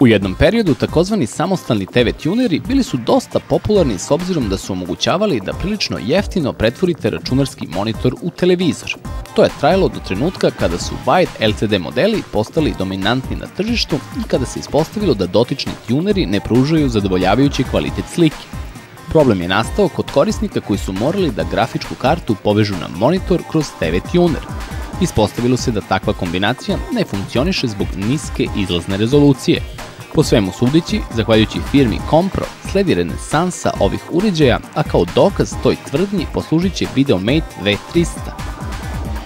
U jednom periodu takozvani samostalni TV tuneri bili su dosta popularni s obzirom da su omogućavali da prilično jeftino pretvorite računarski monitor u televizor. To je trajalo do trenutka kada su wide LCD modeli postali dominantni na tržištu i kada se ispostavilo da dotični tuneri ne pružaju zadovoljavajući kvalitet slike. Problem je nastao kod korisnika koji su morali da grafičku kartu povežu na monitor kroz TV tuner. Ispostavilo se da takva kombinacija ne funkcioniše zbog niske izlazne rezolucije. Po svemu sudići, zahvaljujući firmi Compro, sledi renesansa ovih uređaja, a kao dokaz toj tvrdnji poslužit će Videomate V300.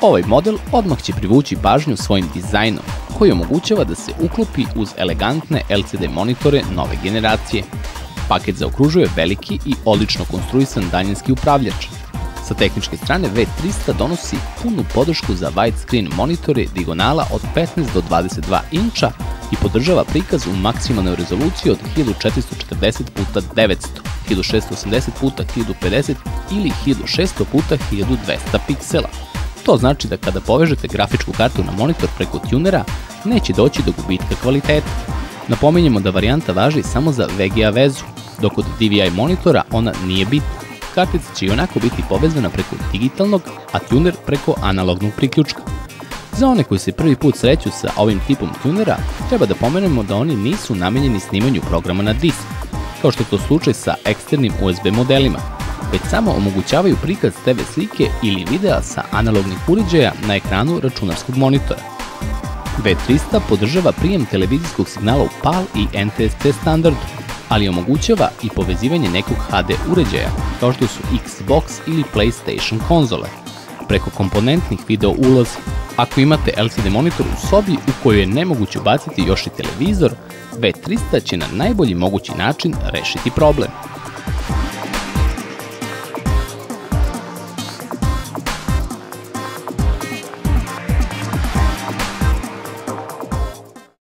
Ovaj model odmah će privući pažnju svojim dizajnom, koji omogućava da se uklopi uz elegantne LCD monitore nove generacije. Paket zaokružuje veliki i odlično konstruisan daljinski upravljač. Sa tehničke strane V300 donosi punu podršku za widescreen monitore digonala od 15 do 22 inča i podržava prikaz u maksimalnoj rezoluciji od 1440 x 900, 1680 x 1050 ili 1600 x 1200 piksela. To znači da kada povežete grafičku kartu na monitor preko tunera, neće doći do gubitka kvaliteta. Napominjemo da varijanta važi samo za VGA vezu, dok od DVI monitora ona nije bitna. Kartica će i onako biti povezana preko digitalnog, a tuner preko analognog priključka. Za one koji se prvi put sreću sa ovim tipom tunera, treba da pomenemo da oni nisu namenjeni snimanju programa na disk, kao što je to slučaj sa eksternim USB modelima, već samo omogućavaju prikaz TV slike ili videa sa analognih uređaja na ekranu računarskog monitora. V300 podržava prijem televizijskog signala u PAL i NTSC standardu, ali omogućava i povezivanje nekog HD uređaja, kao što su Xbox ili PlayStation konzole, preko komponentnih video ulazi. Ako imate LCD monitor u sobi u kojoj je nemoguće ubaciti još i televizor, V300 će na najbolji mogući način rešiti problem.